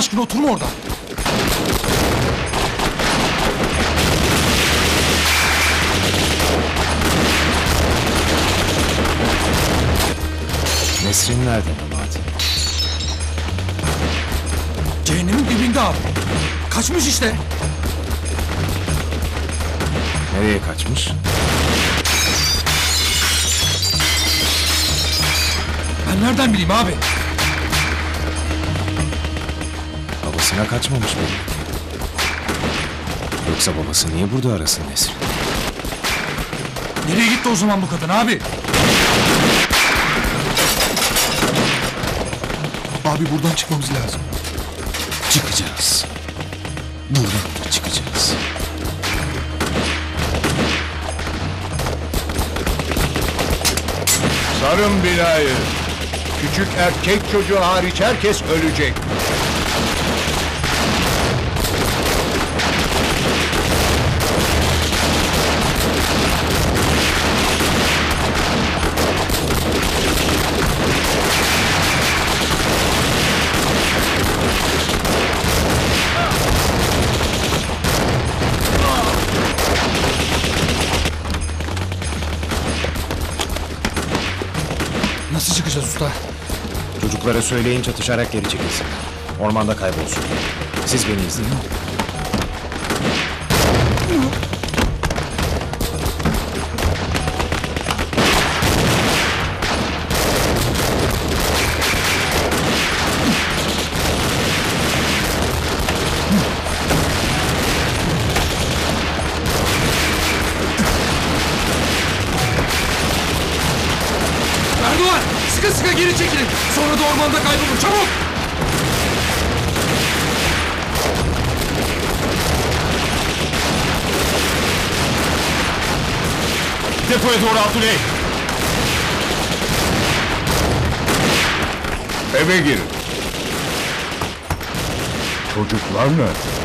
Aşkına oturma orada. Yoksa babası niye burada arasın Nesrin? Nereye gitti o zaman bu kadın abi? Abi buradan çıkmamız lazım. Çıkacağız. Buradan da çıkacağız. Sarın binayı. Küçük erkek çocuğu hariç herkes ölecek. Nasıl çıkacağız usta? Çocuklara söyleyin çatışarak geri çekilsin. Ormanda kaybolsun. Siz beni izleyin. Ormanda kaybolun. Çabuk! Depoya doğru Abdüley. Eve girin. Çocuklar nerede?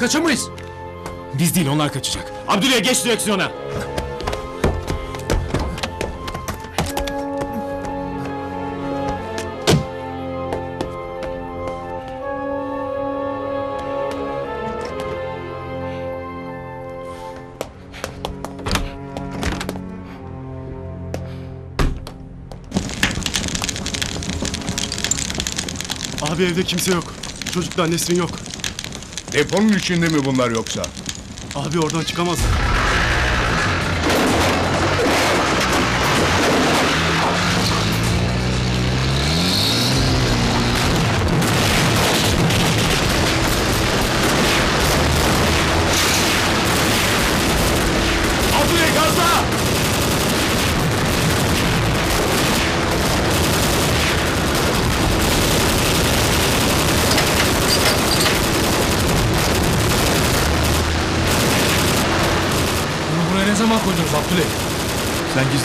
Bu kamyonetle kaçamayız. Biz değil onlar kaçacak. Abdüley geç direksiyona. Abi evde kimse yok. Çocuklar Nesrin yok. Deponun içinde mi bunlar yoksa? Abi oradan çıkamazlar.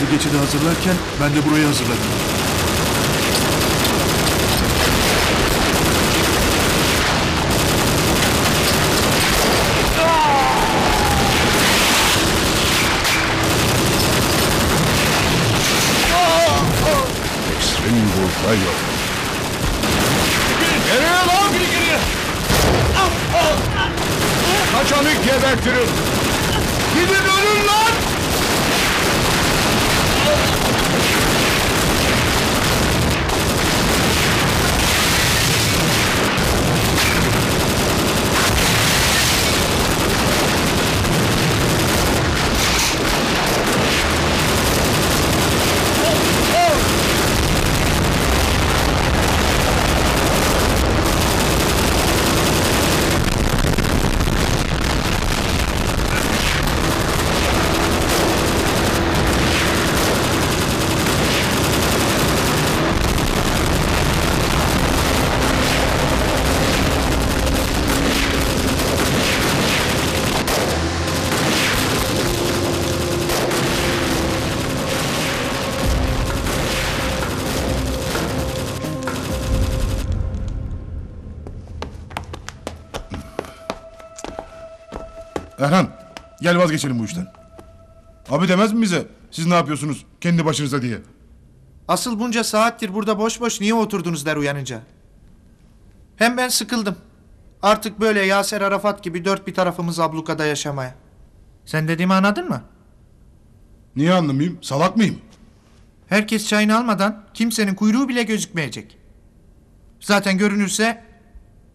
gizli geçidi hazırlarken ben de burayı hazırladım. Ekstrem burada yok. Geriye lan! Geriye! Kaçanı gebertirim! Gel vazgeçelim bu işten. Abi demez mi bize siz ne yapıyorsunuz kendi başınıza diye. Asıl bunca saattir burada boş boş niye oturdunuz der uyanınca. Hem ben sıkıldım. Artık böyle Yaser Arafat gibi dört bir tarafımız ablukada yaşamaya. Sen dediğimi anladın mı? Niye anlamayayım salak mıyım? Herkes çayını almadan kimsenin kuyruğu bile gözükmeyecek. Zaten görünürse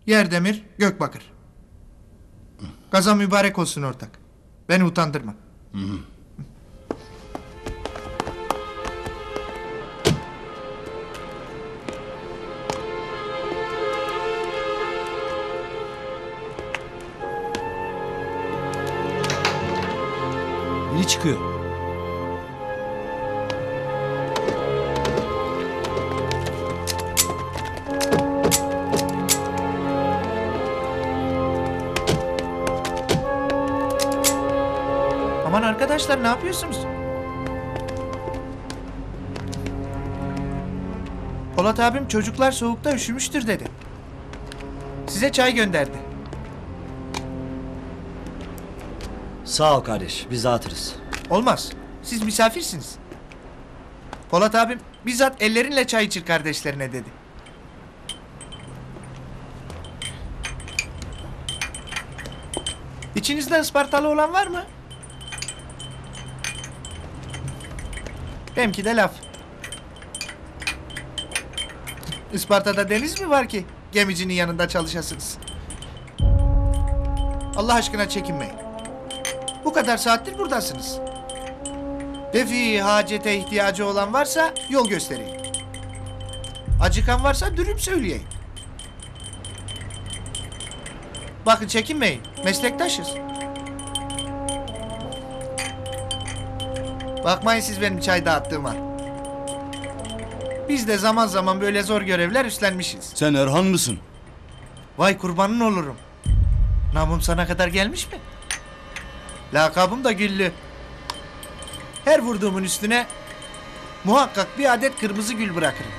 yer demir gök bakır. Gaza mübarek olsun ortak. Beni utandırma. Ne çıkıyor? Aman arkadaşlar ne yapıyorsunuz? Polat abim çocuklar soğukta üşümüştür dedi. Size çay gönderdi. Sağ ol kardeş, biz dağıtırız. Olmaz. Siz misafirsiniz. Polat abim bizzat ellerinle çay içir kardeşlerine dedi. İçinizde Ispartalı olan var mı? Benimki de laf. Isparta'da deniz mi var ki gemicinin yanında çalışasınız? Allah aşkına çekinmeyin. Bu kadar saattir buradasınız. Defi hacete ihtiyacı olan varsa yol göstereyim. Acıkan varsa dürüm söyleyeyim. Bakın çekinmeyin. Meslektaşız. Bakmayın siz benim çay dağıttığıma. Biz de zaman zaman böyle zor görevler üstlenmişiz. Sen Erhan mısın? Vay kurbanın olurum. Namım sana kadar gelmiş mi? Lakabım da Güllü. Her vurduğumun üstüne muhakkak bir adet kırmızı gül bırakırım.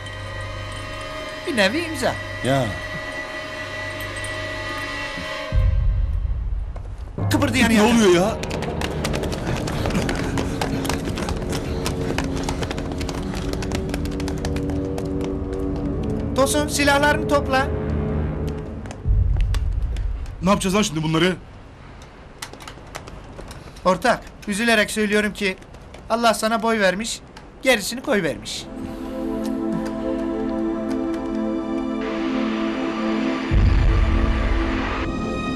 Bir nevi imza. Ya. Kıpırdayan Ne oluyor ya? Tosun silahlarını topla. Ne yapacağız lan şimdi bunları? Ortak, üzülerek söylüyorum ki Allah sana boy vermiş, gerisini koy vermiş.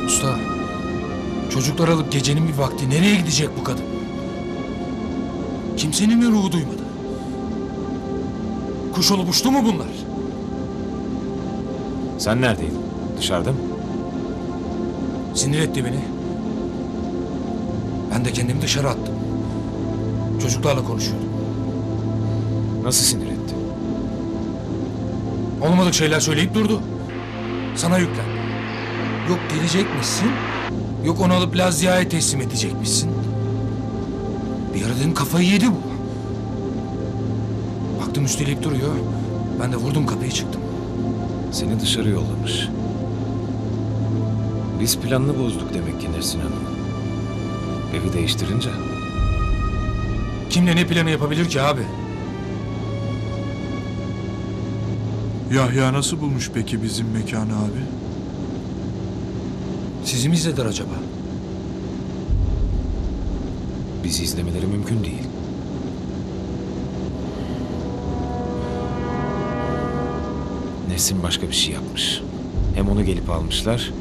Usta, çocuklar alıp gecenin bir vakti nereye gidecek bu kadın? Kimsenin mi ruhu duymadı? Kuş olup uçtu mu bunlar? Sen neredeydin? Dışarıda mı? Sinir etti beni. Ben de kendimi dışarı attım. Çocuklarla konuşuyordum. Nasıl sinir etti? Olmadık şeyler söyleyip durdu. Sana yüklen. Yok gelecekmişsin. Yok onu alıp Lazia'ya teslim edecekmişsin. Bir ara dedim kafayı yedi bu. Baktım üsteleyip duruyor. Ben de vurdum kapıyı çıktım. Seni dışarı yollamış. Biz planını bozduk demek ki Nesin Hanım. Evi değiştirince. Kimle ne planı yapabilir ki abi? Yahya nasıl bulmuş peki bizim mekanı abi? Sizi mi izlediler acaba? Bizi izlemeleri mümkün değil. Nesin başka bir şey yapmış. Hem onu gelip almışlar,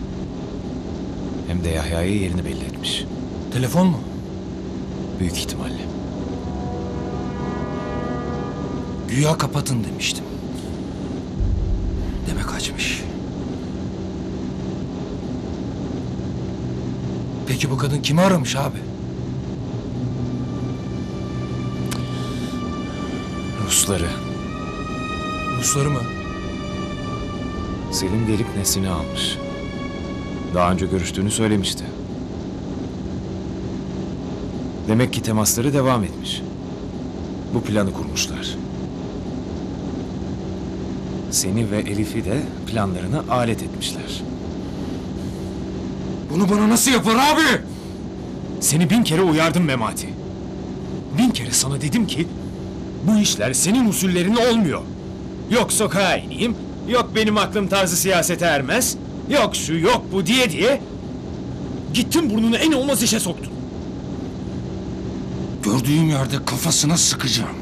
hem de Yahya'ya yerini belli etmiş. Telefon mu? Büyük ihtimalle. Güya kapatın demiştim. Demek açmış. Peki bu kadın kimi aramış abi? Rusları. Rusları mı? Selim gelip Nesin'i almış. Daha önce görüştüğünü söylemişti. Demek ki temasları devam etmiş. Bu planı kurmuşlar. Seni ve Elif'i de planlarına alet etmişler. Bunu bana nasıl yapar abi? Seni bin kere uyardım Memati. Bin kere sana dedim ki bu işler senin usullerin olmuyor. Yok sokağa ineyim, yok benim aklım tarzı siyasete ermez, yok şu yok bu diye diye gittin burnunu en olmaz işe soktun. Gördüğüm yerde kafasına sıkacağım.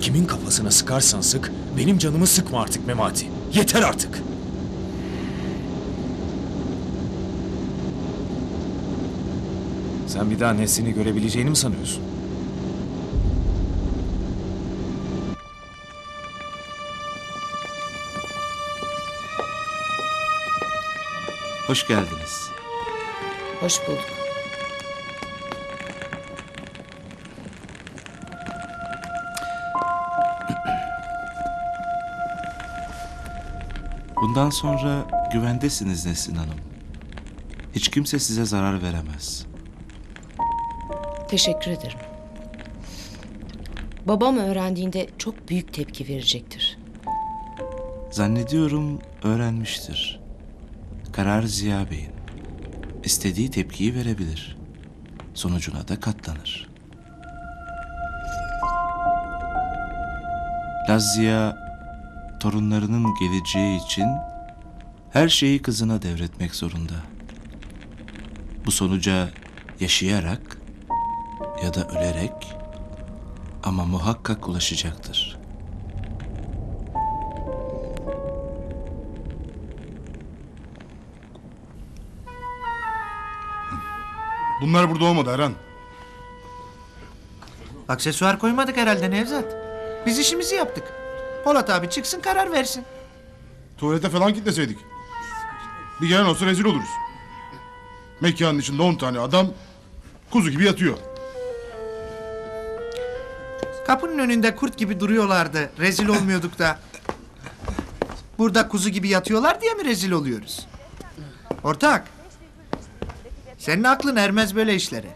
Kimin kafasına sıkarsan sık, benim canımı sıkma artık Memati. Yeter artık. Sen bir daha Nesin'i görebileceğini mi sanıyorsun? Hoş geldiniz. Hoş bulduk. Bundan sonra güvendesiniz Nesin Hanım. Hiç kimse size zarar veremez. Teşekkür ederim. Babam öğrendiğinde çok büyük tepki verecektir. Zannediyorum öğrenmiştir. Karar Ziya Bey'in. İstediği tepkiyi verebilir. Sonucuna da katlanır. Laz Ziya, torunlarının geleceği için her şeyi kızına devretmek zorunda. Bu sonuca yaşayarak ya da ölerek ama muhakkak ulaşacaktır. Bunlar burada olmadı Erhan. Aksesuar koymadık herhalde Nevzat. Biz işimizi yaptık. Polat abi çıksın karar versin. Tuvalete falan kitleseydik. Bir gelen olsa rezil oluruz. Mekanın içinde 10 tane adam kuzu gibi yatıyor. Kapının önünde kurt gibi duruyorlardı. Rezil olmuyorduk da. Burada kuzu gibi yatıyorlar diye mi rezil oluyoruz? Ortak. Senin aklın ermez böyle işlere.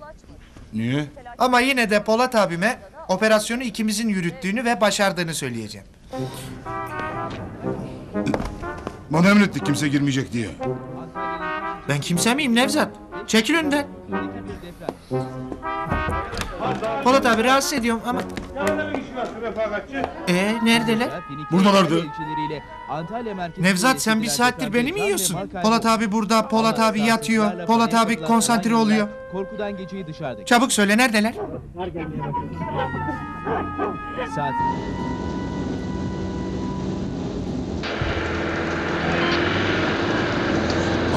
Niye? Ama yine de Polat abime operasyonu ikimizin yürüttüğünü ve başardığını söyleyeceğim. Bana emrettik kimse girmeyecek diye. Ben kimse miyim Nevzat? Çekil önden. Polat abi rahatsız ediyorum ama... Ee neredeler? Buradalardı. Nevzat sen bir saattir beni mi yiyorsun? Polat abi burada, Polat abi yatıyor, Polat abi konsantre oluyor. Korkudan geceyi dışarıda Çabuk söyle neredeler? saat.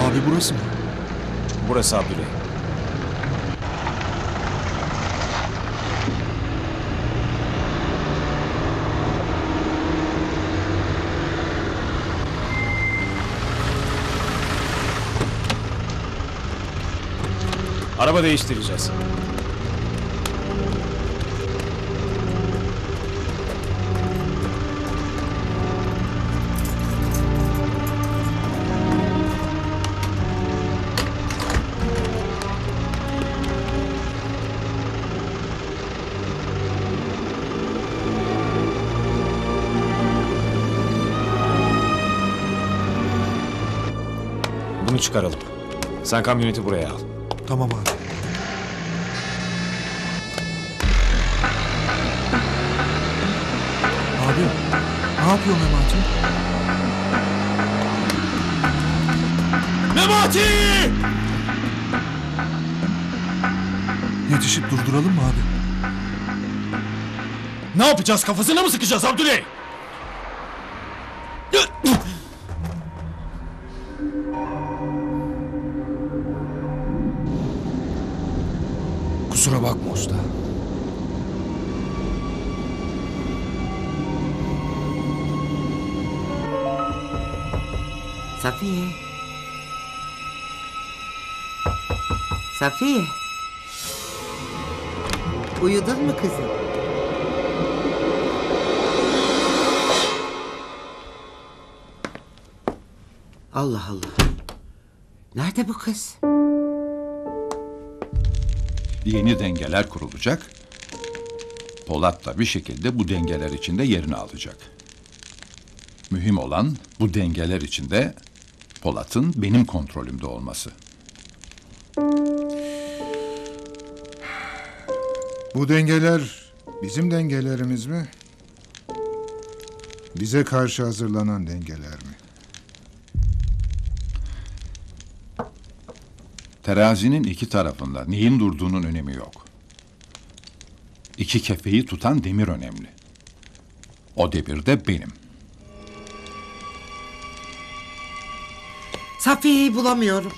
Abi burası mı? Burası Abdüley. Araba değiştireceğiz. Bunu çıkaralım. Sen kamyoneti buraya al. Tamam abi. Ne yapıyor Memati? Memati! Yetişip durduralım mı abi? Ne yapacağız kafasına mı sıkacağız Abdüley? Safiye. Safiye. Uyudun mu kızım? Allah Allah. Nerede bu kız? Yeni dengeler kurulacak. Polat da bir şekilde bu dengeler içinde yerini alacak. Mühim olan bu dengeler içinde Polat'ın benim kontrolümde olması. Bu dengeler bizim dengelerimiz mi? Bize karşı hazırlanan dengeler mi? Terazinin iki tarafında neyin durduğunun önemi yok. İki kefeyi tutan demir önemli. O demir de benim. Safiye'yi bulamıyorum.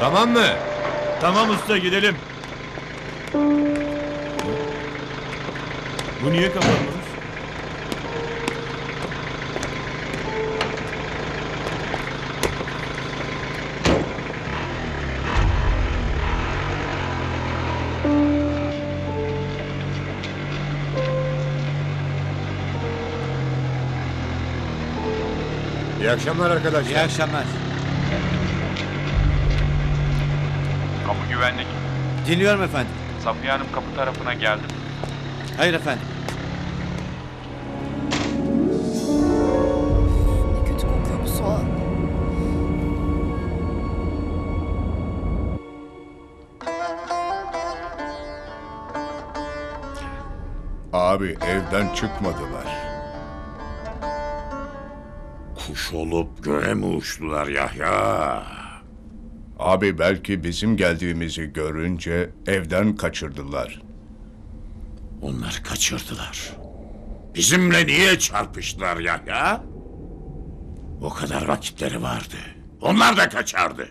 Tamam mı? Tamam usta gidelim. Bu niye kapanmış? Akşamlar arkadaşlar. İyi akşamlar. Kapı güvenlik. Dinliyorum efendim. Safiye Hanım kapı tarafına geldi. Hayır efendim. Ne kötü kokuyor bu soğan. Abi evden çıkmadılar. Kuş olup göğe mi uçtular Yahya? Abi belki bizim geldiğimizi görünce evden kaçırdılar. Onlar kaçırdılar. Bizimle niye çarpıştılar Yahya? O kadar vakitleri vardı. Onlar da kaçardı.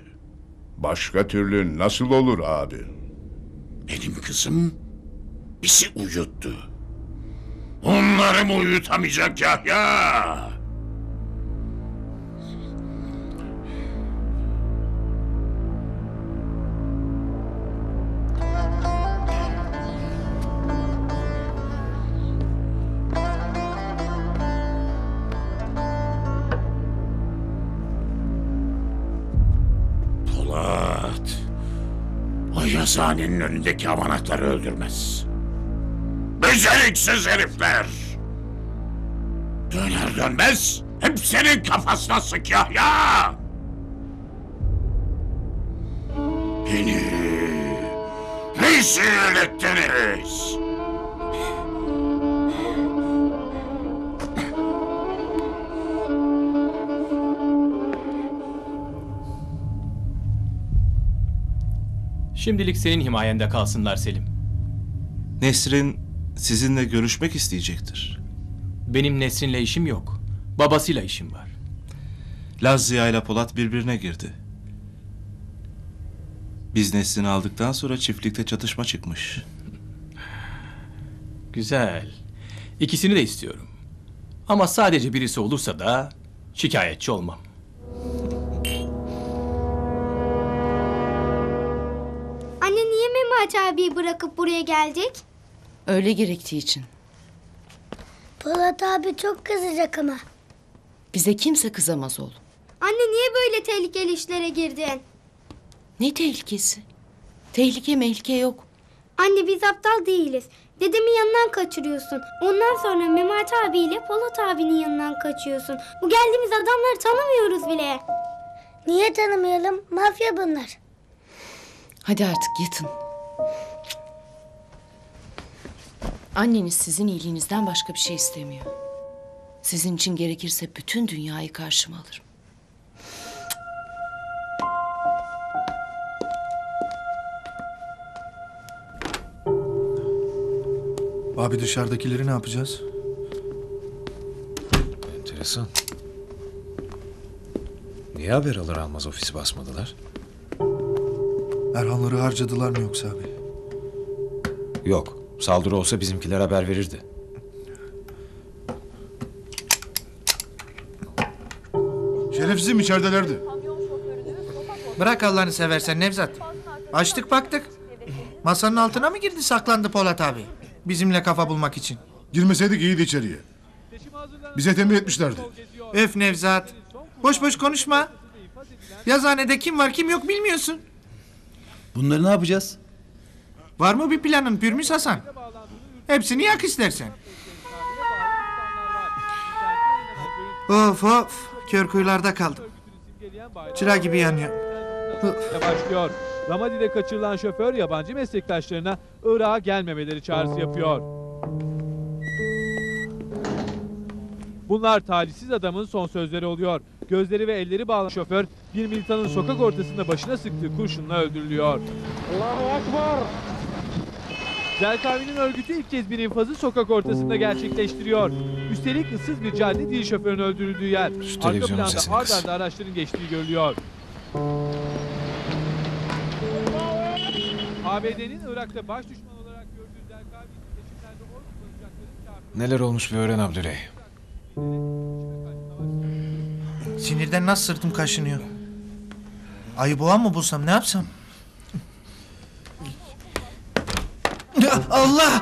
Başka türlü nasıl olur abi? Benim kızım bizi uyuttu. Onları mı uyutamayacak Yahya? O yazıhanenin önündeki amanatları öldürmez. Beceriksiz herifler! Döner dönmez hep senin kafasına sık Yahya! Beni rezil ettiniz! Şimdilik senin himayende kalsınlar Selim. Nesrin sizinle görüşmek isteyecektir. Benim Nesrin'le işim yok. Babasıyla işim var. Laz Ziya ile Polat birbirine girdi. Biz Nesrin'i aldıktan sonra çiftlikte çatışma çıkmış. Güzel. İkisini de istiyorum. Ama sadece birisi olursa da şikayetçi olmam. Mehmet abiyi bırakıp buraya geldik? Öyle gerektiği için. Polat abi çok kızacak ama. Bize kimse kızamaz oğlum. Anne niye böyle tehlikeli işlere girdin? Ne tehlikesi? Tehlike mehlike yok. Anne biz aptal değiliz. Dedemin yanından kaçırıyorsun. Ondan sonra Mehmet abiyle Polat abinin yanından kaçıyorsun. Bu geldiğimiz adamları tanımıyoruz bile. Niye tanımayalım? Mafya bunlar. Hadi artık yatın. Anneniz sizin iyiliğinizden başka bir şey istemiyor. Sizin için gerekirse bütün dünyayı karşıma alırım. Abi dışarıdakileri ne yapacağız? Enteresan. Niye haber alır almaz ofisi basmadılar? Erhanları harcadılar mı yoksa abi? Yok. Saldırı olsa bizimkiler haber verirdi. Şerefsizim içeridelerdi. Bırak Allah'ını seversen Nevzat. Açtık baktık. Masanın altına mı girdi saklandı Polat abi? Bizimle kafa bulmak için. Girmeseydik iyiydi içeriye. Bize tembih etmişlerdi. Öf Nevzat. Boş boş konuşma. Yazhanede kim var kim yok bilmiyorsun. Bunları ne yapacağız? Var mı bir planın Pürmüz Hasan? Hepsini yak istersen. Of of. Kör kuyularda kaldım. Çıra gibi yanıyor. başlıyor. Ramadi'de kaçırılan şoför yabancı meslektaşlarına Irak'a gelmemeleri çağrısı yapıyor. Bunlar talihsiz adamın son sözleri oluyor. Gözleri ve elleri bağlı şoför bir militanın sokak ortasında başına sıktığı kurşunla öldürülüyor. Allahu Ekber! Zelkavi'nin örgütü ilk kez bir infazı sokak ortasında gerçekleştiriyor. Üstelik ıssız bir cadde değil şoförün öldürüldüğü yer. Arka televizyonun planda ard arda araçların geçtiği görülüyor. ABD'nin Irak'ta baş düşman olarak gördüğü Zelkavi seçimlerde oy kullanacakları Neler olmuş bir öğren Abdüley. Sinirden nasıl sırtım kaşınıyor? Ayı boğa mı bulsam ne yapsam? Ya Allah!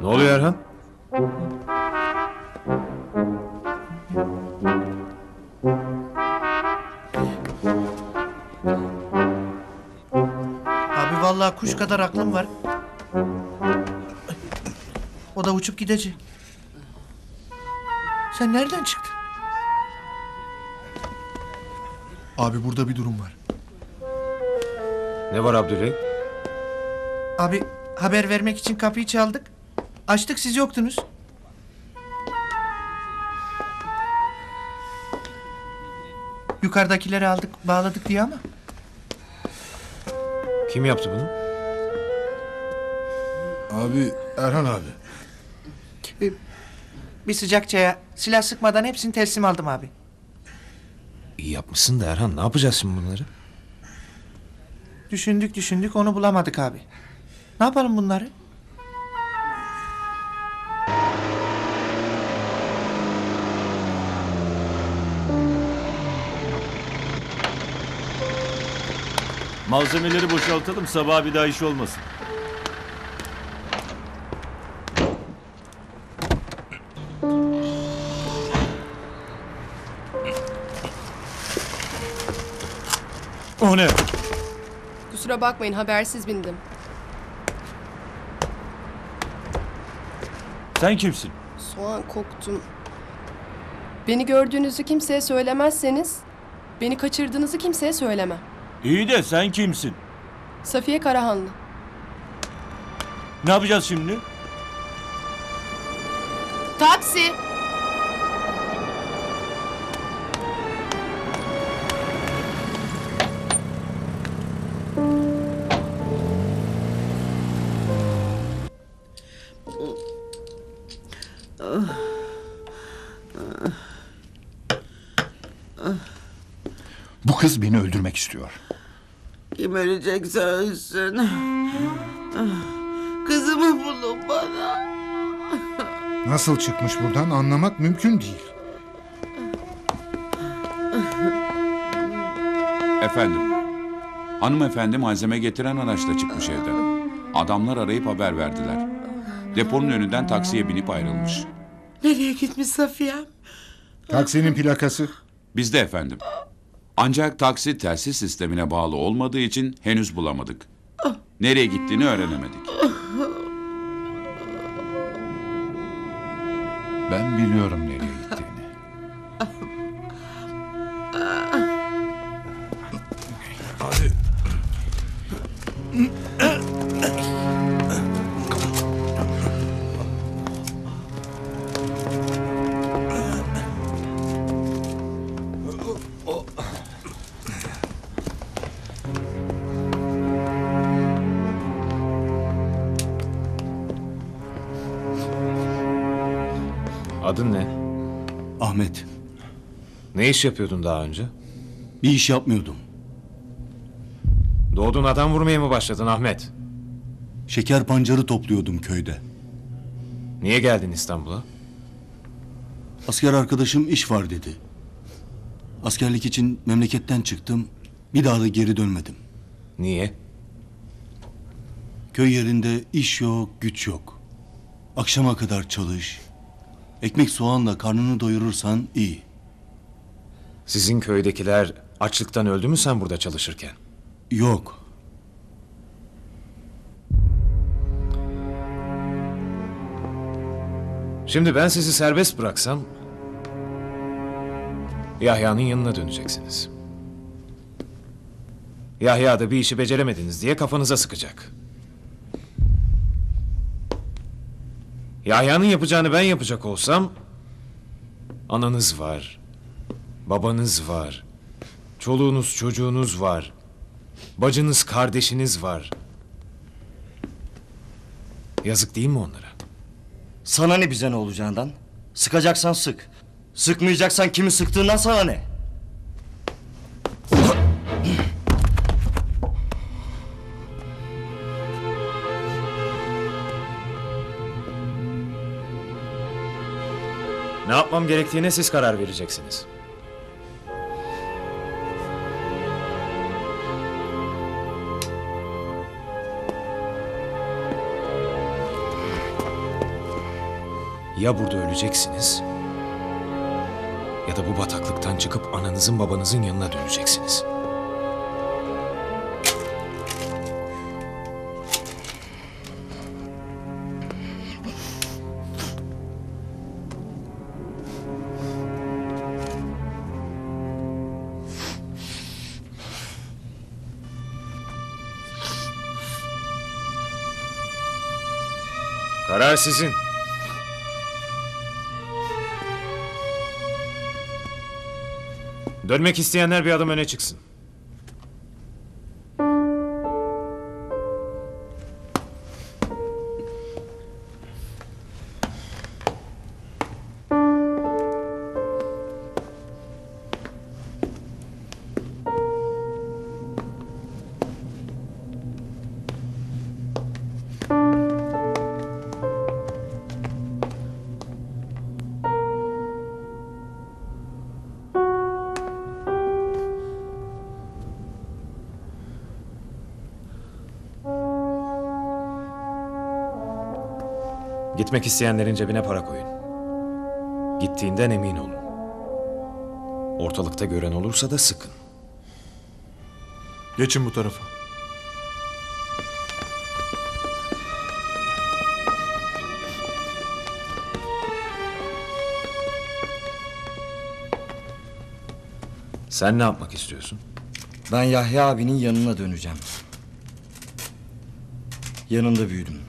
Ne oluyor Erhan? Abi vallahi kuş kadar aklım var. O da uçup gidecek. Sen nereden çıktın? Abi burada bir durum var. Ne var Abdüley? Abi haber vermek için kapıyı çaldık. Açtık siz yoktunuz. Yukarıdakileri aldık bağladık diye ama. Kim yaptı bunu? Abi Erhan abi. Bir sıcak çaya silah sıkmadan hepsini teslim aldım abi. İyi yapmışsın da Erhan ne yapacağız şimdi bunları? Düşündük düşündük onu bulamadık abi. Ne yapalım bunları? Malzemeleri boşaltalım sabah bir daha iş olmasın. O ne? Kusura bakmayın habersiz bindim. Sen kimsin? Soğan koktum. Beni gördüğünüzü kimseye söylemezseniz beni kaçırdığınızı kimseye söylemem. İyi de sen kimsin? Safiye Karahanlı. Ne yapacağız şimdi? Taksi! Kız beni öldürmek istiyor. Kim ölecekse ölsün. Kızımı bulun bana. Nasıl çıkmış buradan anlamak mümkün değil. Efendim. Hanımefendi malzeme getiren araçla çıkmış evden. Adamlar arayıp haber verdiler. Deponun önünden taksiye binip ayrılmış. Nereye gitmiş Safiye'm? Taksinin plakası. Bizde efendim. Ancak taksi telsiz sistemine bağlı olmadığı için henüz bulamadık. Nereye gittiğini öğrenemedik. Ben biliyorum nereye Ne iş yapıyordun daha önce? Bir iş yapmıyordum. Doğdun adam vurmaya mı başladın Ahmet? Şeker pancarı topluyordum köyde. Niye geldin İstanbul'a? Asker arkadaşım iş var dedi. Askerlik için memleketten çıktım. Bir daha da geri dönmedim. Niye? Köy yerinde iş yok, güç yok. Akşama kadar çalış. Ekmek soğanla karnını doyurursan iyi. Sizin köydekiler açlıktan öldü mü sen burada çalışırken? Yok. Şimdi ben sizi serbest bıraksam... Yahya'nın yanına döneceksiniz. Yahya da bir işi beceremediniz diye kafanıza sıkacak. Yahya'nın yapacağını ben yapacak olsam... Ananız var, babanız var, çoluğunuz çocuğunuz var, bacınız kardeşiniz var. Yazık değil mi onlara? Sana ne bize ne olacağından? Sıkacaksan sık. Sıkmayacaksan kimi sıktığından sana ne? Ne yapmam gerektiğine siz karar vereceksiniz. Ya burada öleceksiniz ya da bu bataklıktan çıkıp ananızın babanızın yanına döneceksiniz. Karar sizin. Dönmek isteyenler bir adım öne çıksın. Gitmek isteyenlerin cebine para koyun. Gittiğinden emin olun. Ortalıkta gören olursa da sıkın. Geçin bu tarafa. Sen ne yapmak istiyorsun? Ben Yahya abinin yanına döneceğim. Yanında büyüdüm.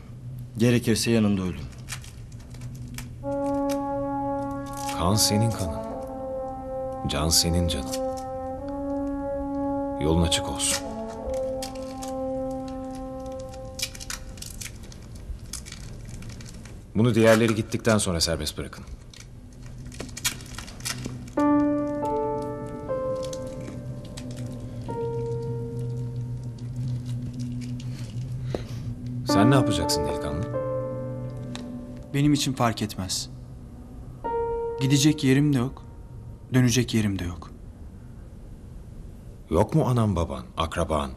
Gerekirse yanında öldüm. Kan senin kanın. Can senin canın. Yolun açık olsun. Bunu diğerleri gittikten sonra serbest bırakın. Sen ne yapacaksın delikanlı? Benim için fark etmez. Gidecek yerim de yok. Dönecek yerim de yok. Yok mu anan baban, akraban?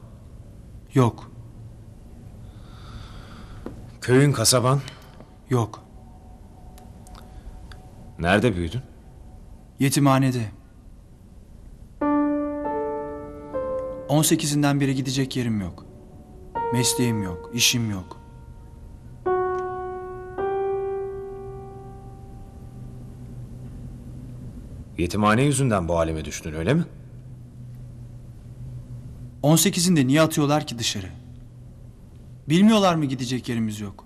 Yok. Köyün, kasaban? Yok. Nerede büyüdün? Yetimhanede. 18'inden beri gidecek yerim yok. Mesleğim yok, işim yok. Yetimhane yüzünden bu halime düştün öyle mi? 18'inde niye atıyorlar ki dışarı? Bilmiyorlar mı gidecek yerimiz yok?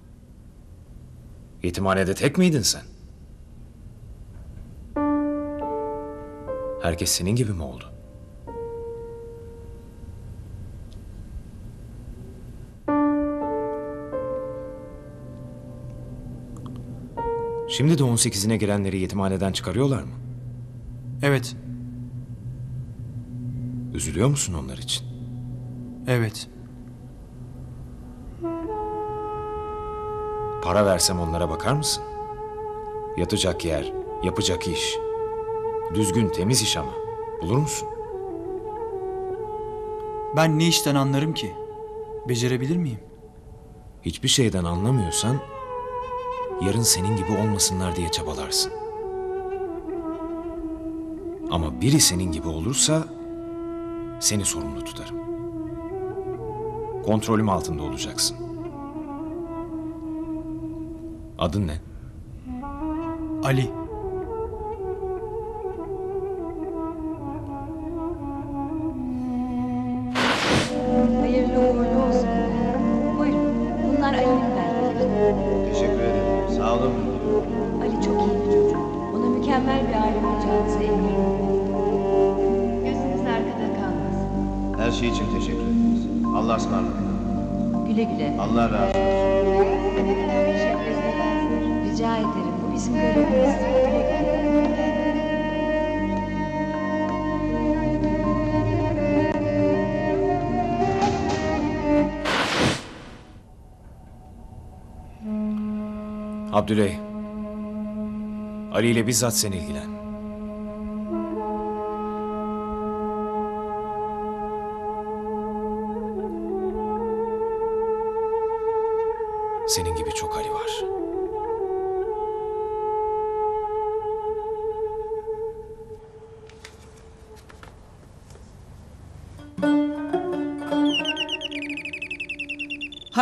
Yetimhanede tek miydin sen? Herkes senin gibi mi oldu? Şimdi de 18'ine gelenleri yetimhaneden çıkarıyorlar mı? Evet, Üzülüyor musun onlar için? evet. Para versem onlara bakar mısın? Yatacak yer, yapacak iş. Düzgün, temiz iş ama. Bulur musun? Ben ne işten anlarım ki? Becerebilir miyim? Hiçbir şeyden anlamıyorsan yarın senin gibi olmasınlar diye çabalarsın. Ama biri senin gibi olursa seni sorumlu tutarım. Kontrolüm altında olacaksın. Adın ne? Ali. Ismarladık. Güle güle. Allah razı olsun. Rica ederim. Bu bizim görevimiz. Güle güle. Abdüley. Ali ile bizzat sen ilgilen.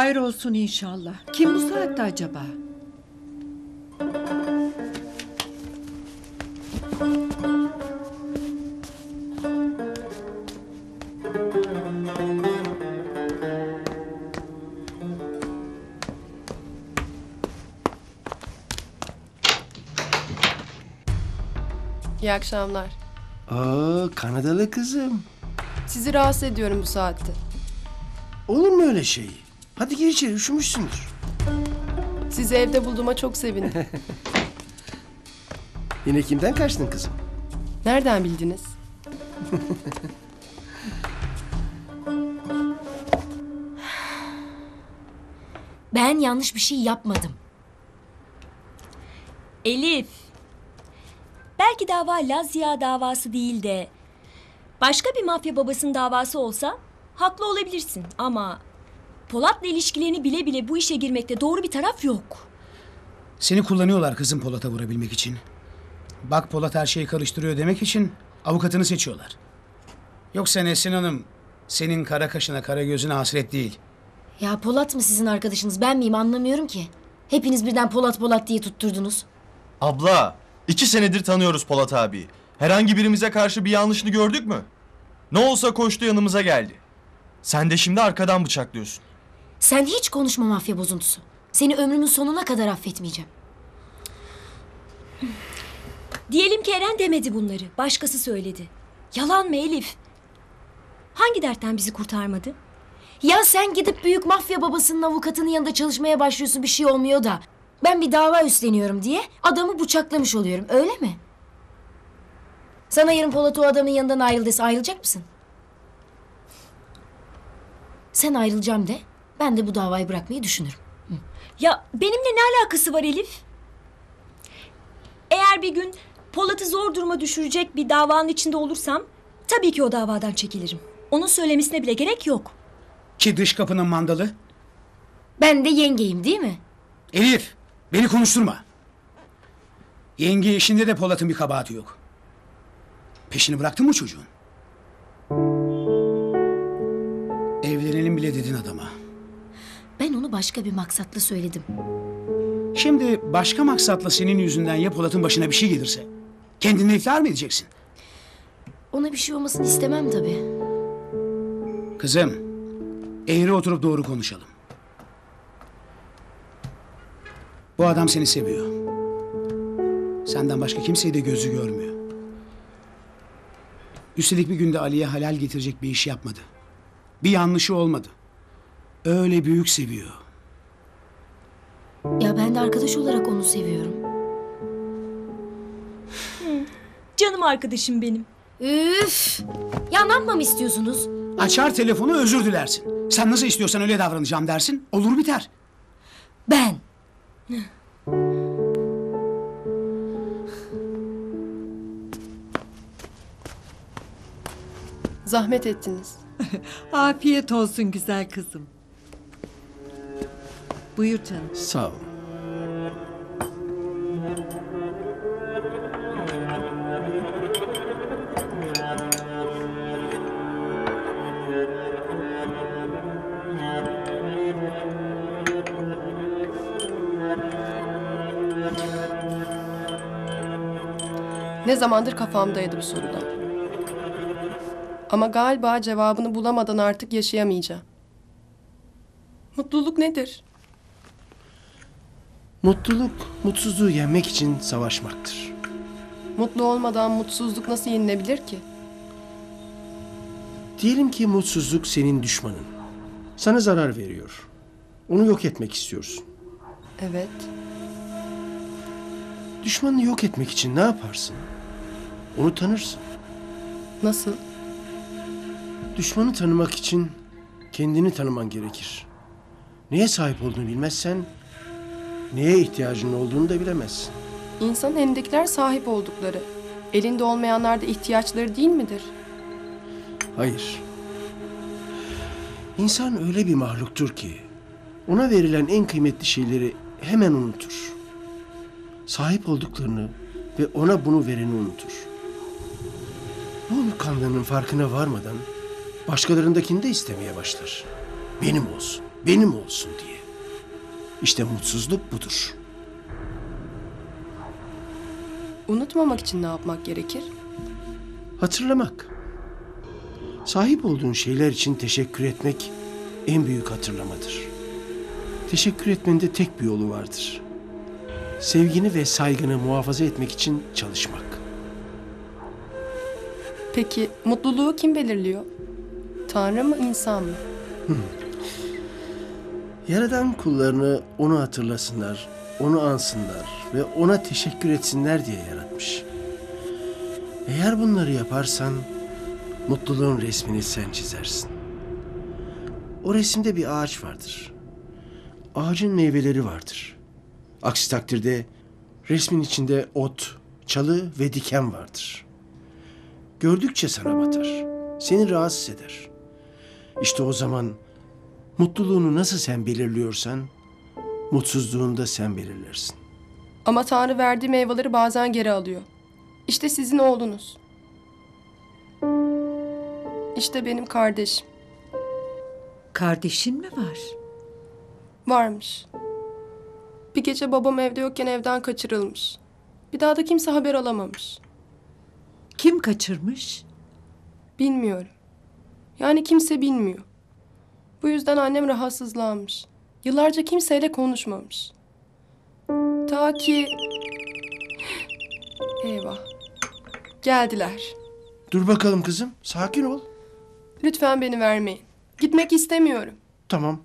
Hayır olsun inşallah. Kim bu saatte acaba? İyi akşamlar. Oo, Kanadalı kızım. Sizi rahatsız ediyorum bu saatte. Olur mu öyle şey? Hadi gir içeri üşümüşsündür. Sizi evde bulduğuma çok sevindim. Yine kimden kaçtın kızım? Nereden bildiniz? Ben yanlış bir şey yapmadım. Elif. Belki dava Lazia davası değil de başka bir mafya babasının davası olsa haklı olabilirsin ama Polat'la ilişkilerini bile bile bu işe girmekte doğru bir taraf yok. Seni kullanıyorlar kızım Polat'a vurabilmek için. Bak Polat her şeyi karıştırıyor demek için avukatını seçiyorlar. Yoksa Nesrin Hanım senin kara kaşına kara gözüne hasret değil. Ya Polat mı sizin arkadaşınız ben miyim anlamıyorum ki. Hepiniz birden Polat Polat diye tutturdunuz. Abla, iki senedir tanıyoruz Polat abi. Herhangi birimize karşı bir yanlışını gördük mü? Ne olsa koştu yanımıza geldi. Sen de şimdi arkadan bıçaklıyorsun. Sen hiç konuşma mafya bozuntusu. Seni ömrümün sonuna kadar affetmeyeceğim. Diyelim ki Eren demedi bunları. Başkası söyledi. Yalan mı Elif? Hangi dertten bizi kurtarmadı? Ya sen gidip büyük mafya babasının avukatının yanında çalışmaya başlıyorsun bir şey olmuyor da. Ben bir dava üstleniyorum diye adamı bıçaklamış oluyorum öyle mi? Sana yarın Polat o adamın yanından ayrıl dese ayrılacak mısın? Sen ayrılacağım de ben de bu davayı bırakmayı düşünürüm. Ya benimle ne alakası var Elif? Eğer bir gün Polat'ı zor duruma düşürecek bir davanın içinde olursam tabii ki o davadan çekilirim. Onun söylemesine bile gerek yok. Ki dış kapının mandalı. Ben de yengeyim değil mi? Elif beni konuşturma. Yenge işinde de Polat'ın bir kabahati yok. Peşini bıraktın mı çocuğun? Evlenelim bile dedin adama. Ben onu başka bir maksatla söyledim. Şimdi başka maksatla senin yüzünden ya Polat'ın başına bir şey gelirse? Kendini iftihar mı edeceksin? Ona bir şey olmasını istemem tabii. Kızım, eğri oturup doğru konuşalım. Bu adam seni seviyor. Senden başka kimseyi de gözü görmüyor. Üstelik bir günde Ali'ye halal getirecek bir iş yapmadı. Bir yanlışı olmadı. Öyle büyük seviyor. Ya ben de arkadaş olarak onu seviyorum. Canım arkadaşım benim. Üf! Ya ne yapmamı istiyorsunuz? Açar telefonu özür dilersin. Sen nasıl istiyorsan öyle davranacağım dersin. Olur biter. Ben. Zahmet ettiniz. Afiyet olsun güzel kızım. Buyur canım. Sağ ol. Ne zamandır kafamdaydı bu sorular. Ama galiba cevabını bulamadan artık yaşayamayacağım. Mutluluk nedir? Mutluluk, mutsuzluğu yenmek için savaşmaktır. Mutlu olmadan mutsuzluk nasıl yenilebilir ki? Diyelim ki mutsuzluk senin düşmanın. Sana zarar veriyor. Onu yok etmek istiyorsun. Evet. Düşmanını yok etmek için ne yaparsın? Onu tanırsın. Nasıl? Düşmanı tanımak için kendini tanıman gerekir. Neye sahip olduğunu bilmezsen neye ihtiyacın olduğunu da bilemezsin. İnsanın elindekiler sahip oldukları. Elinde olmayanlar da ihtiyaçları değil midir? Hayır. İnsan öyle bir mahluktur ki ona verilen en kıymetli şeyleri hemen unutur. Sahip olduklarını ve ona bunu vereni unutur. Bu unutkanlığının farkına varmadan başkalarındakini de istemeye başlar. Benim olsun, benim olsun diye. İşte mutsuzluk budur. Unutmamak için ne yapmak gerekir? Hatırlamak. Sahip olduğun şeyler için teşekkür etmek en büyük hatırlamadır. Teşekkür etmenin de tek bir yolu vardır. Sevgini ve saygını muhafaza etmek için çalışmak. Peki mutluluğu kim belirliyor? Tanrı mı insan mı? Yaradan kullarını onu hatırlasınlar, onu ansınlar ve ona teşekkür etsinler diye yaratmış. Eğer bunları yaparsan mutluluğun resmini sen çizersin. O resimde bir ağaç vardır. Ağacın meyveleri vardır. Aksi takdirde resmin içinde ot, çalı ve diken vardır. Gördükçe sana batar. Seni rahatsız eder. İşte o zaman mutluluğunu nasıl sen belirliyorsan mutsuzluğunu da sen belirlersin. Ama Tanrı verdiği meyveleri bazen geri alıyor. İşte sizin oğlunuz. İşte benim kardeşim. Kardeşin mi var? Varmış. Bir gece babam evde yokken evden kaçırılmış. Bir daha da kimse haber alamamış. Kim kaçırmış? Bilmiyorum. Yani kimse bilmiyor. Bu yüzden annem rahatsızlanmış. Yıllarca kimseyle konuşmamış. Ta ki... Eyvah. Geldiler. Dur bakalım kızım, sakin ol. Lütfen beni vermeyin. Gitmek istemiyorum. Tamam.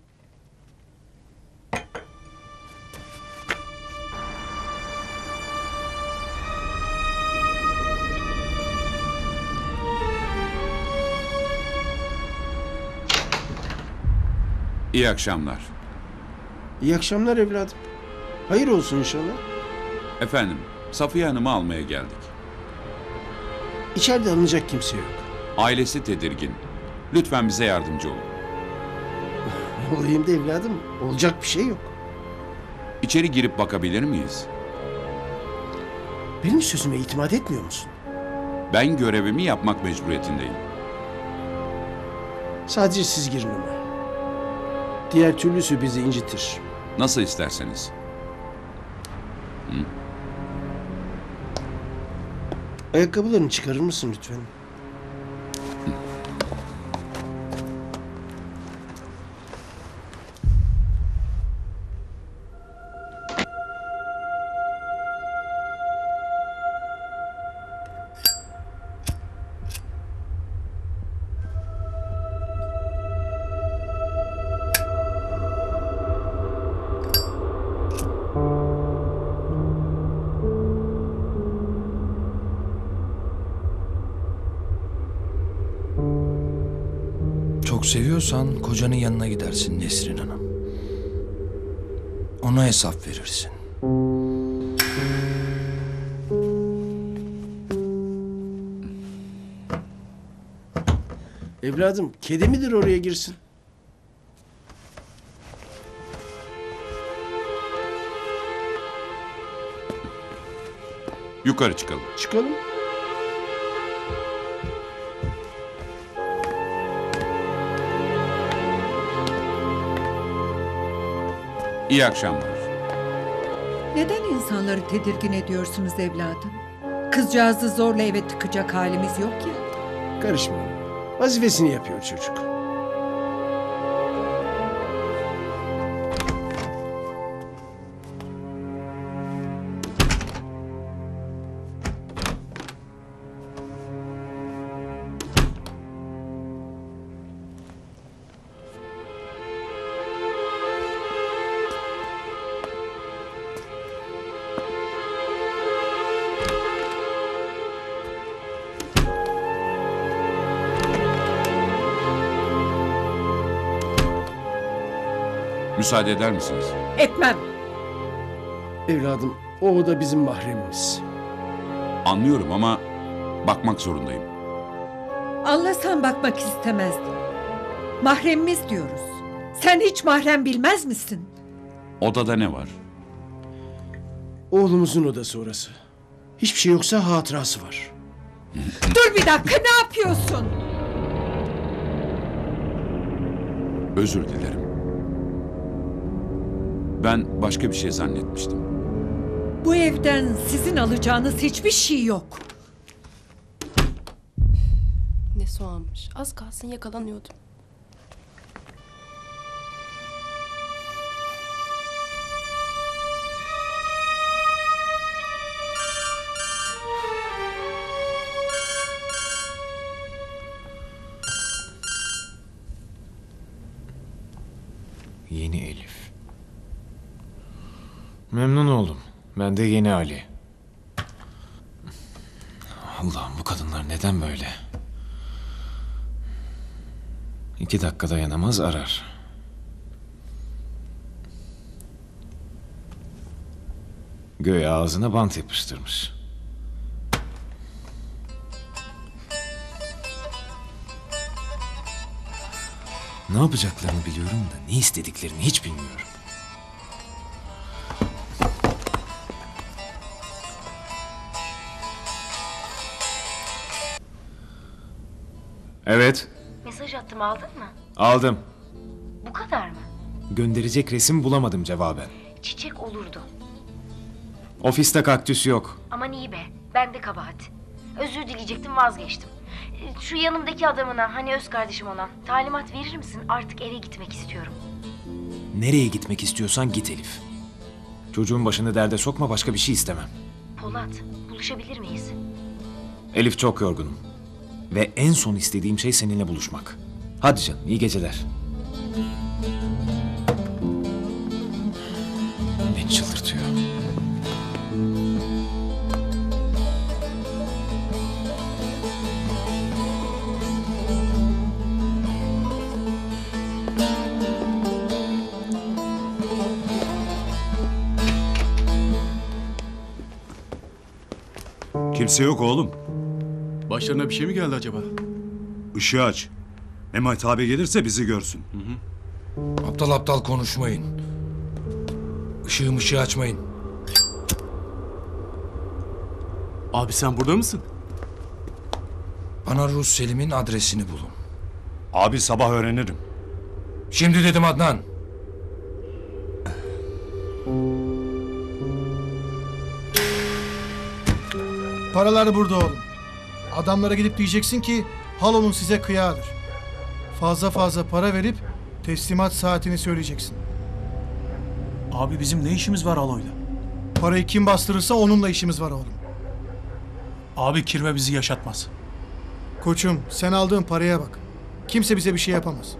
İyi akşamlar. İyi akşamlar evladım. Hayır olsun inşallah. Efendim, Safiye Hanım'ı almaya geldik. İçeride alınacak kimse yok. Ailesi tedirgin. Lütfen bize yardımcı olun. Olayım da evladım, olacak bir şey yok. İçeri girip bakabilir miyiz? Benim sözüme itimat etmiyor musun? Ben görevimi yapmak mecburiyetindeyim. Sadece siz girin ama. Diğer türlüsü bizi incitir. Nasıl isterseniz. Ayakkabılarını çıkarır mısın lütfen? Çok seviyorsan kocanın yanına gidersin Nesrin Hanım. Ona hesap verirsin. Evladım kedi midir oraya girsin? Yukarı çıkalım. Çıkalım. İyi akşamlar. Neden insanları tedirgin ediyorsunuz evladım? Kızcağızı zorla eve tıkacak halimiz yok ya. Karışma. Vazifesini yapıyor çocuk. Müsaade eder misiniz? Etmem. Evladım o oda bizim mahremimiz. Anlıyorum ama bakmak zorundayım. Anlasan bakmak istemezdim. Mahremimiz diyoruz. Sen hiç mahrem bilmez misin? Odada ne var? Oğlumuzun odası orası. Hiçbir şey yoksa hatırası var. Dur bir dakika ne yapıyorsun? Özür dilerim. Ben başka bir şey zannetmiştim. Bu evden sizin alacağınız hiçbir şey yok. Ne soğanmış. Az kalsın yakalanıyordum. Yeni Elif. Memnun oldum. Ben de yeni Ali. Allah'ım bu kadınlar neden böyle? İki dakika dayanamaz arar. Göğe ağzına bant yapıştırmış. Ne yapacaklarını biliyorum da ne istediklerini hiç bilmiyorum. Evet, Mesaj attım aldın mı? aldım. Bu kadar mı? Gönderecek resim bulamadım cevaben. Çiçek olurdu. Ofiste kaktüs yok. Aman iyi be. Ben de kabahat. Özür dileyecektim vazgeçtim. Ee, Şu yanımdaki adamına hani öz kardeşim olan talimat verir misin? Artık eve gitmek istiyorum. Nereye gitmek istiyorsan git Elif. Çocuğun başını derde sokma başka bir şey istemem. Polat buluşabilir miyiz? Elif çok yorgunum. Ve en son istediğim şey seninle buluşmak. Hadi canım iyi geceler. Beni çıldırtıyor. Kimse yok oğlum. Başlarına bir şey mi geldi acaba? Işığı aç. Mehmet abi gelirse bizi görsün. Aptal aptal konuşmayın. Işığı mışığı açmayın. Abi sen burada mısın? Bana Rus Selim'in adresini bulun. Abi sabah öğrenirim. Şimdi dedim Adnan. Paralar burada oğlum. Adamlara gidip diyeceksin ki halonun size kıyağıdır. Fazla fazla para verip teslimat saatini söyleyeceksin. Abi bizim ne işimiz var aloyla? Parayı kim bastırırsa onunla işimiz var oğlum. Abi kirve bizi yaşatmaz. Koçum sen aldığın paraya bak. Kimse bize bir şey yapamaz.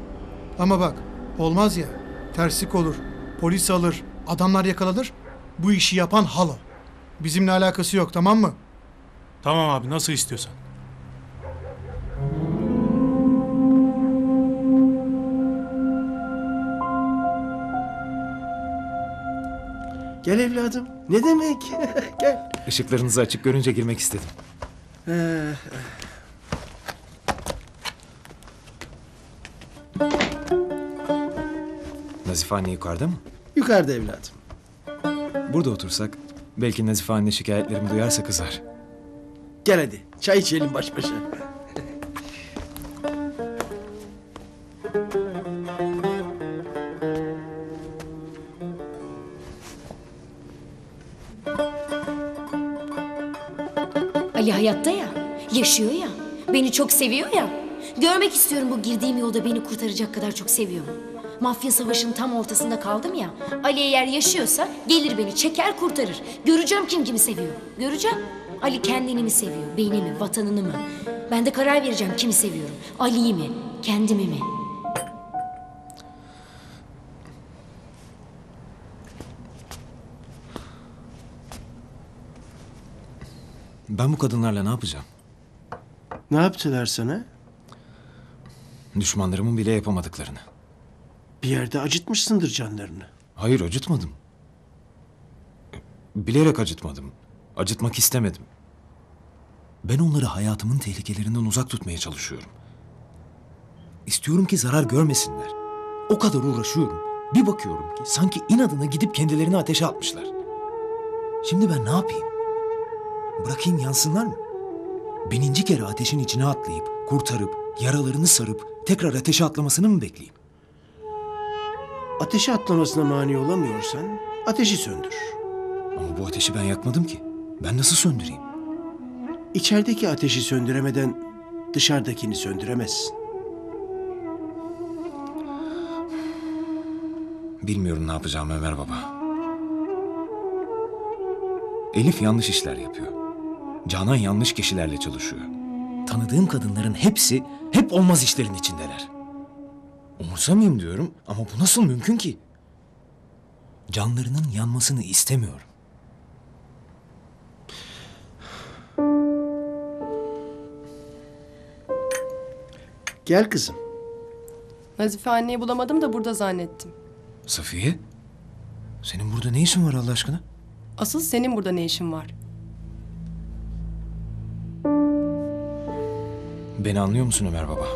Ama bak olmaz ya. Terslik olur. Polis alır. Adamlar yakalanır. Bu işi yapan halo. Bizimle alakası yok tamam mı? Tamam abi nasıl istiyorsan. Gel evladım. Ne demek? Gel. Işıklarınızı açık görünce girmek istedim. Ee, Nazife anne yukarıda mı? yukarıda evladım. Burada otursak belki Nazife anne şikayetlerimi duyarsa kızar. Gel hadi. Çay içelim baş başa. Ali hayatta ya. Yaşıyor ya. Beni çok seviyor ya. Görmek istiyorum bu girdiğim yolda beni kurtaracak kadar çok seviyor mu? Mafya savaşının tam ortasında kaldım ya. Ali eğer yaşıyorsa gelir beni çeker kurtarır. Göreceğim kim kimi seviyor. Göreceğim. Ali kendini mi seviyor, beni mi, vatanını mı? Ben de karar vereceğim kimi seviyorum. Ali'yi mi, kendimi mi? Ben bu kadınlarla ne yapacağım? Ne yaptılar sana? Düşmanlarımın bile yapamadıklarını. Bir yerde acıtmışsındır canlarını. Hayır acıtmadım. Bilerek acıtmadım. Acıtmak istemedim. Ben onları hayatımın tehlikelerinden uzak tutmaya çalışıyorum. İstiyorum ki zarar görmesinler. O kadar uğraşıyorum. Bir bakıyorum ki sanki inadına gidip kendilerini ateşe atmışlar. Şimdi ben ne yapayım? Bırakayım yansınlar mı? Bininci kere ateşin içine atlayıp, kurtarıp, yaralarını sarıp tekrar ateşe atlamasını mı bekleyeyim? Ateşe atlamasına mani olamıyorsan ateşi söndür. Ama bu ateşi ben yakmadım ki. Ben nasıl söndüreyim? İçerideki ateşi söndüremeden dışarıdakini söndüremezsin. Bilmiyorum ne yapacağım Ömer Baba. Elif yanlış işler yapıyor. Canan yanlış kişilerle çalışıyor. Tanıdığım kadınların hepsi hep olmaz işlerin içindeler. Umursamayayım diyorum ama bu nasıl mümkün ki? Canlarının yanmasını istemiyorum. Gel kızım. Nazife anneyi bulamadım da burada zannettim. Safiye? Senin burada ne işin var Allah aşkına? Asıl senin burada ne işin var? Beni anlıyor musun Ömer Baba?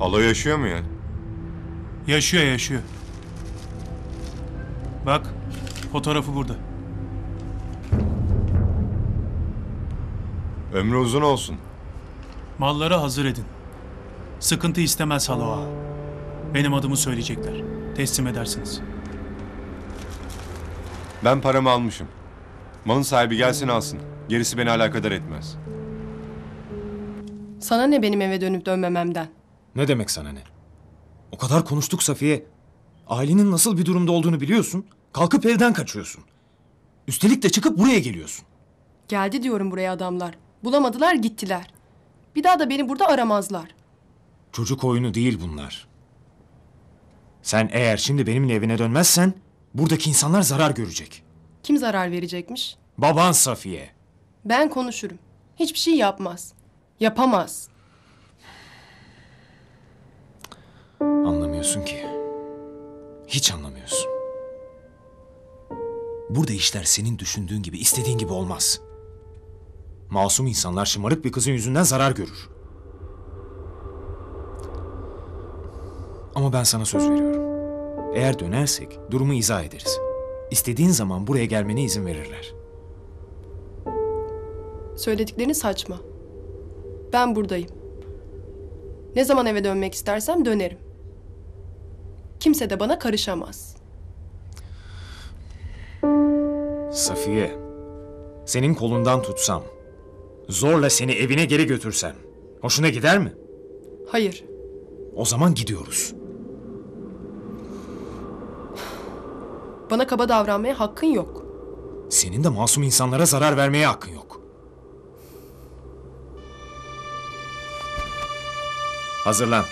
Alo yaşıyor mu ya? Yaşıyor yaşıyor. Bak fotoğrafı burada. Ömrü uzun olsun. Malları hazır edin. Sıkıntı istemez Halo ağa. Benim adımı söyleyecekler. Teslim edersiniz. Ben paramı almışım. Malın sahibi gelsin alsın. Gerisi beni alakadar etmez. Sana ne benim eve dönüp dönmememden? Ne demek sana ne? O kadar konuştuk Safiye. Ailenin nasıl bir durumda olduğunu biliyorsun. Kalkıp evden kaçıyorsun. Üstelik de çıkıp buraya geliyorsun. Geldi diyorum buraya adamlar. Bulamadılar gittiler. Bir daha da beni burada aramazlar. Çocuk oyunu değil bunlar. Sen eğer şimdi benimle evine dönmezsen buradaki insanlar zarar görecek. Kim zarar verecekmiş? Baban Safiye. Ben konuşurum. Hiçbir şey yapmaz. Yapamaz. Anlamıyorsun ki. Hiç anlamıyorsun. Burada işler senin düşündüğün gibi, istediğin gibi olmaz. Masum insanlar şımarık bir kızın yüzünden zarar görür. Ama ben sana söz veriyorum. Eğer dönersek durumu izah ederiz. İstediğin zaman buraya gelmene izin verirler. Söylediklerini saçma. Ben buradayım. Ne zaman eve dönmek istersem dönerim. Kimse de bana karışamaz. Safiye, senin kolundan tutsam, zorla seni evine geri götürsem, hoşuna gider mi? Hayır. O zaman gidiyoruz. Bana kaba davranmaya hakkın yok. Senin de masum insanlara zarar vermeye hakkın yok. Hazırlan.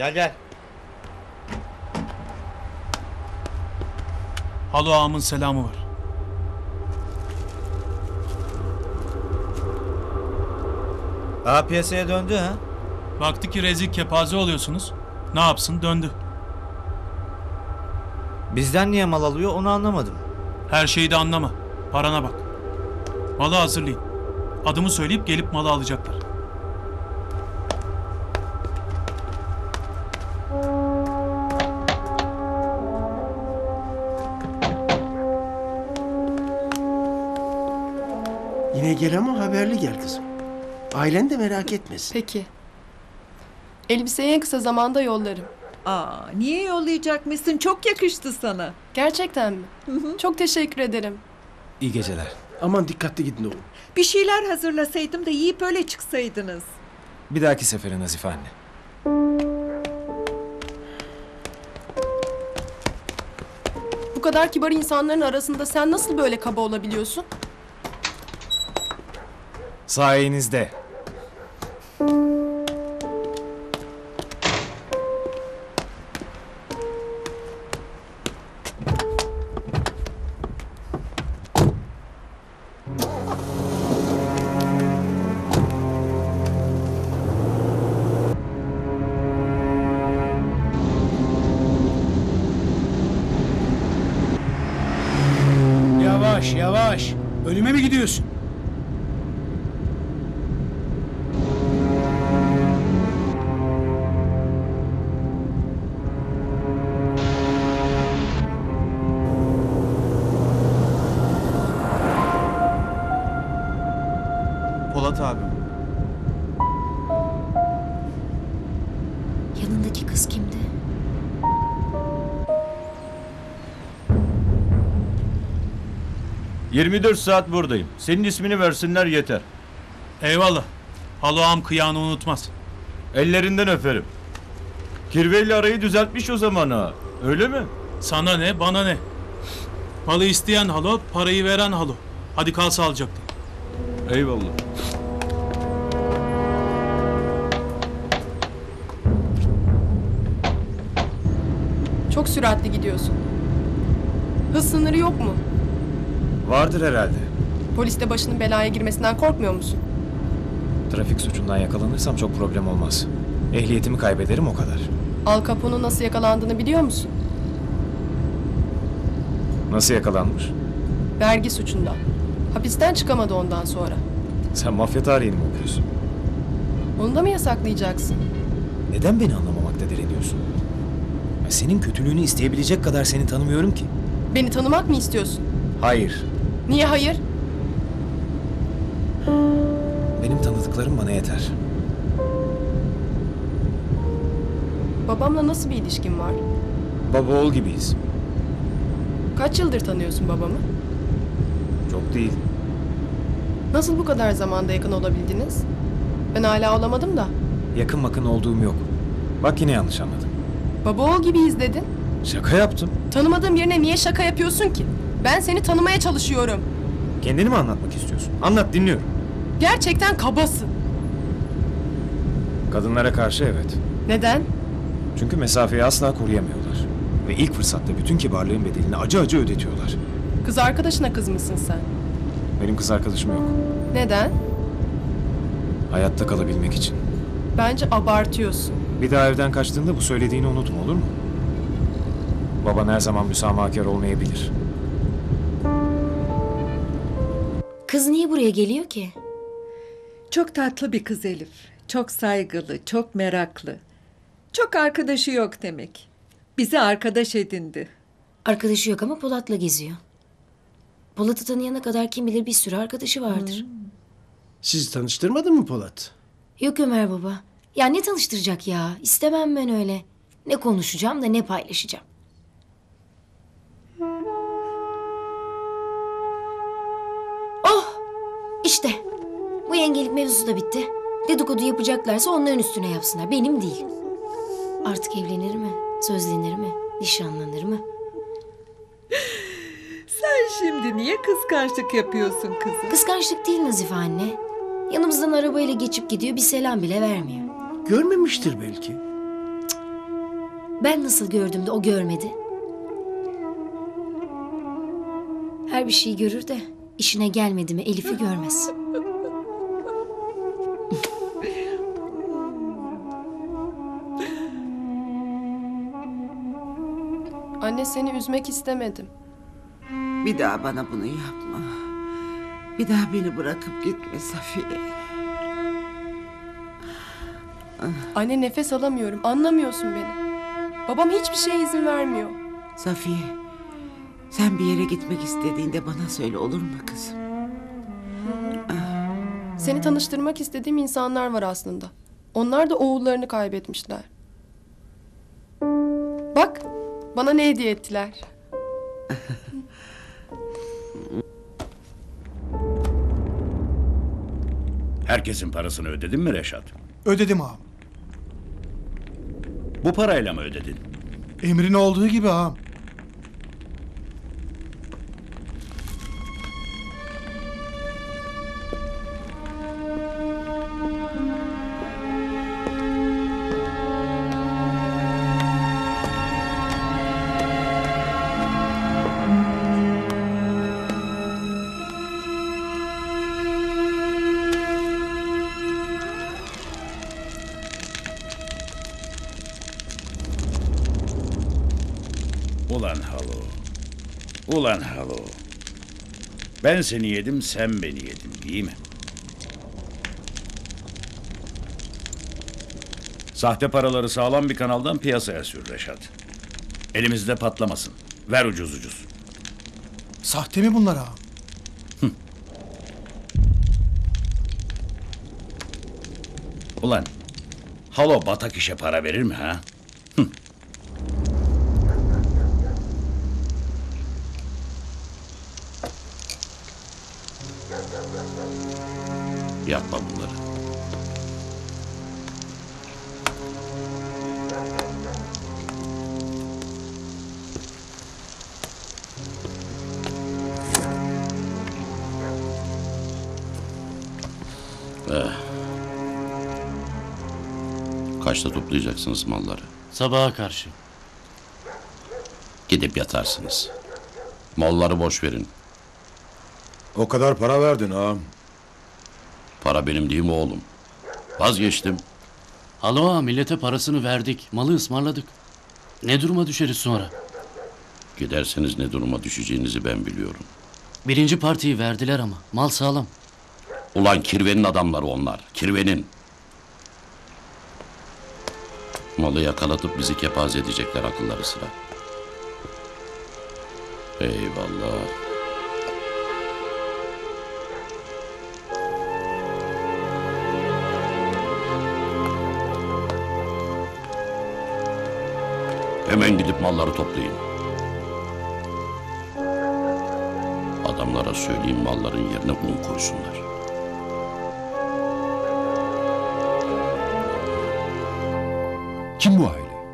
Gel gel. Halo ağamın selamı var. Daha piyasaya döndü ha? Baktı ki rezil kepaze oluyorsunuz. Ne yapsın döndü. Bizden niye mal alıyor onu anlamadım. Her şeyi de anlama. Parana bak. Malı hazırlayın. Adımı söyleyip gelip malı alacaklar. Gel ama haberli gel kızım. Ailen de merak etmesin. Peki. Elbiseyi en kısa zamanda yollarım. Aa, niye yollayacakmışsın? Çok yakıştı sana. Gerçekten mi? Çok teşekkür ederim. İyi geceler. Aman dikkatli gidin oğlum. Bir şeyler hazırlasaydım da yiyip öyle çıksaydınız. Bir dahaki sefere Nazife anne. Bu kadar kibar insanların arasında sen nasıl böyle kaba olabiliyorsun? Sayenizde. Saat buradayım. Senin ismini versinler yeter. Eyvallah. Halo ağam kıyağını unutmaz. Ellerinden öperim. Kirveyle arayı düzeltmiş o zaman ha. Öyle mi? Sana ne bana ne. Malı isteyen halo, parayı veren halo. Hadi kal sağlıcakla. Eyvallah. Çok süratli gidiyorsun. Hız sınırı yok mu? Vardır herhalde. Polis de başının belaya girmesinden korkmuyor musun? Trafik suçundan yakalanırsam çok problem olmaz. Ehliyetimi kaybederim o kadar. Al Capone'un nasıl yakalandığını biliyor musun? Nasıl yakalanmış? Vergi suçundan. Hapisten çıkamadı ondan sonra. Sen mafya tarihini mi okuyorsun? Onu da mı yasaklayacaksın? Neden beni anlamamakta direniyorsun? Ya Senin kötülüğünü isteyebilecek kadar seni tanımıyorum ki. Beni tanımak mı istiyorsun? Hayır. Niye hayır? Benim tanıdıklarım bana yeter. Babamla nasıl bir ilişkin var? Baba oğul gibiyiz. Kaç yıldır tanıyorsun babamı? Çok değil. Nasıl bu kadar zamanda yakın olabildiniz? Ben hala olamadım da. Yakın makın olduğum yok. Bak yine yanlış anladın. Baba oğul gibiyiz dedin. Şaka yaptım. Tanımadığım birine niye şaka yapıyorsun ki? Ben seni tanımaya çalışıyorum. Kendini mi anlatmak istiyorsun? Anlat dinliyorum. Gerçekten kabasın. Kadınlara karşı evet. Neden? Çünkü mesafeyi asla koruyamıyorlar. Ve ilk fırsatta bütün kibarlığın bedelini acı acı ödetiyorlar. Kız arkadaşına kız mısın sen? Benim kız arkadaşım yok. Neden? Hayatta kalabilmek için. Bence abartıyorsun. Bir daha evden kaçtığında bu söylediğini unutma olur mu? Baban her zaman müsamahakar olmayabilir. Kız niye buraya geliyor ki? Çok tatlı bir kız Elif. Çok saygılı, çok meraklı. Çok arkadaşı yok demek. Bizi arkadaş edindi. Arkadaşı yok ama Polat'la geziyor. Polat'ı tanıyana kadar kim bilir bir sürü arkadaşı vardır. Sizi tanıştırmadın mı Polat? Yok Ömer baba. Ya ne tanıştıracak ya? İstemem ben öyle. Ne konuşacağım da ne paylaşacağım. İşte. Bu yengelik mevzusu da bitti. Dedikodu yapacaklarsa onların üstüne yapsınlar. Benim değil. Artık evlenir mi? Sözlenir mi? Nişanlanır mı? Sen şimdi niye kıskançlık yapıyorsun kızım? Kıskançlık değil Nazife anne. Yanımızdan arabayla geçip gidiyor bir selam bile vermiyor. Görmemiştir belki. Ben nasıl gördüm de o görmedi? her bir şeyi görür de işine gelmedi mi Elif'i görmez. Anne seni üzmek istemedim. Bir daha bana bunu yapma. Bir daha beni bırakıp gitme Safiye. Anne nefes alamıyorum. Anlamıyorsun beni. Babam hiçbir şeye izin vermiyor. Safiye, sen bir yere gitmek istediğinde bana söyle olur mu kızım? Seni tanıştırmak istediğim insanlar var aslında. Onlar da oğullarını kaybetmişler. Bak, bana ne hediye ettiler. Herkesin parasını ödedin mi Reşat? Ödedim ağam. Bu parayla mı ödedin? Emrin olduğu gibi ağam. Ulan Halo. Ulan Halo. Ben seni yedim, sen beni yedin, değil mi? Sahte paraları sağlam bir kanaldan piyasaya sür Reşat. Elimizde patlamasın. Ver ucuz ucuz. Sahte mi bunlar ağam? Ulan, Halo batak işe para verir mi ha? Yapma bunları. Eh. Kaçta toplayacaksınız malları? Sabaha karşı. Gidip yatarsınız. Malları boş verin. O kadar para verdin ağam. Para benim değil mi oğlum? Vazgeçtim. Alo millete parasını verdik. Malı ısmarladık. Ne duruma düşeriz sonra? Giderseniz ne duruma düşeceğinizi ben biliyorum. Birinci partiyi verdiler ama. Mal sağlam. Ulan kirvenin adamları onlar. Kirvenin. Malı yakalatıp bizi kepaze edecekler akılları sıra. Eyvallah. Hemen gidip malları toplayın. Adamlara söyleyeyim malların yerine un koysunlar. Kim bu aile?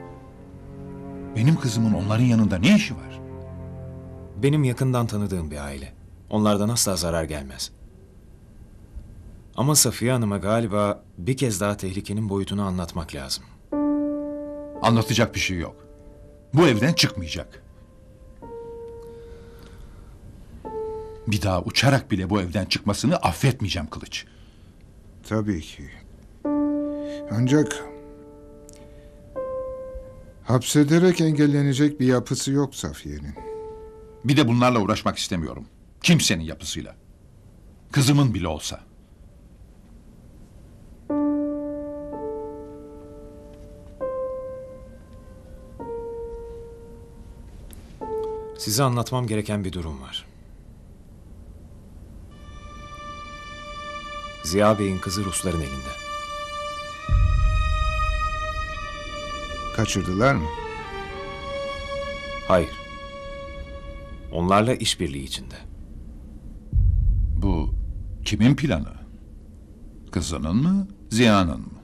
Benim kızımın onların yanında ne işi var? Benim yakından tanıdığım bir aile. Onlardan asla zarar gelmez. Ama Safiye Hanım'a galiba bir kez daha tehlikenin boyutunu anlatmak lazım. Anlatacak bir şey yok. Bu evden çıkmayacak. Bir daha uçarak bile bu evden çıkmasını affetmeyeceğim Kılıç. Tabii ki. Ancak hapsederek engellenecek bir yapısı yok Safiye'nin. Bir de bunlarla uğraşmak istemiyorum. Kimsenin yapısıyla. Kızımın bile olsa. Size anlatmam gereken bir durum var. Ziya Bey'in kızı Rusların elinde. Kaçırdılar mı? Hayır. Onlarla işbirliği içinde. Bu kimin planı? Kızının mı, Ziya'nın mı?